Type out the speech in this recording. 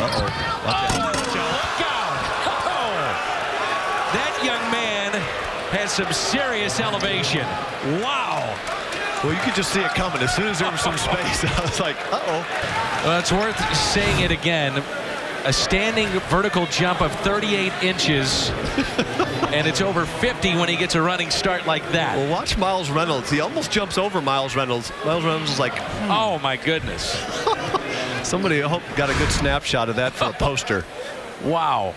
Uh-oh. Oh, look out. Oh. That young man has some serious elevation. Wow. Well, you could just see it coming. As soon as there was some space, I was like, uh-oh. Well, it's worth saying it again. A standing vertical jump of 38 inches, and it's over 50 when he gets a running start like that. Well, watch Miles Reynolds. He almost jumps over Miles Reynolds. Miles Reynolds is like, hmm. oh, my goodness. somebody got a good snapshot of that for a poster. Wow.